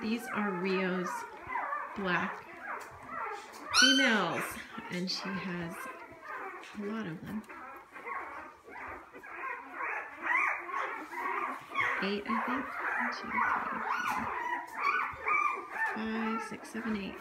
These are Rio's black females, and she has a lot of them. Eight, I think. One, two, three, four, five, six, seven, eight.